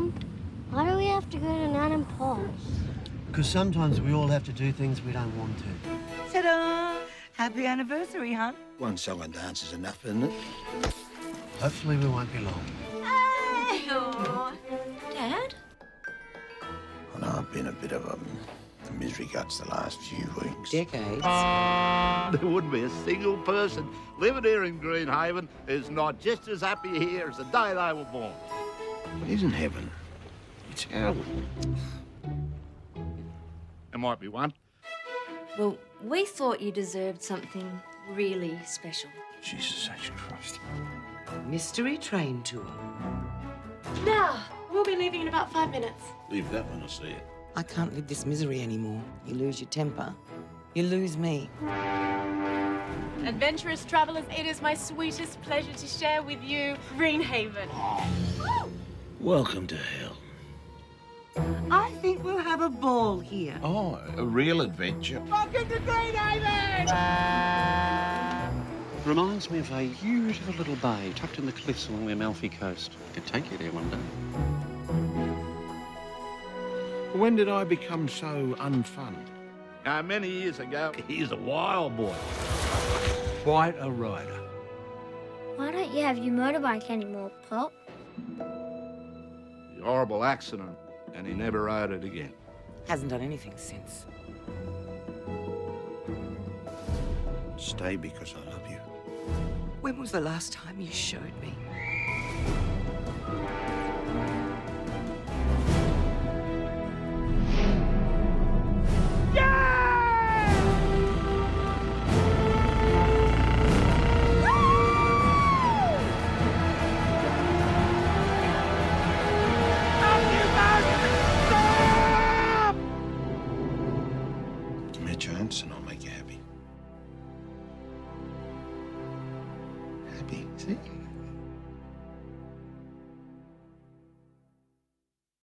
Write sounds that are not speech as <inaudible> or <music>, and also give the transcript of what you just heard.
Mum, why do we have to go to Nan and Paul's? Because sometimes we all have to do things we don't want to. Ta-da! Happy anniversary, hon. One song and dance is enough, isn't it? Hopefully we won't be long. Dad? And I've been a bit of a, a misery guts the last few weeks. Decades. <laughs> There wouldn't be a single person living here in Greenhaven who's not just as happy here as the day they were born. It isn't heaven. It's hell. There might be one. Well, we thought you deserved something really special. Jesus H. Christ. Mystery train tour. Now, we'll be leaving in about five minutes. Leave that when I see it. I can't live this misery anymore. You lose your temper. You lose me. Adventurous travelers, it is my sweetest pleasure to share with you Greenhaven. Welcome to hell. I think we'll have a ball here. Oh, a real adventure. Fucking great idea. Reminds me of a beautiful little bay tucked in the cliffs along the Amalfi coast. Could take you there one day. When did I become so unfun? Now, many years ago, <laughs> he's a wild boy. Quite a rider. Why don't you have your motorbike anymore, Pop? A horrible accident, and he never rode it again. Hasn't done anything since. Stay because I love you. When was the last time you showed me? Chance and I'll make you happy. Happy, see?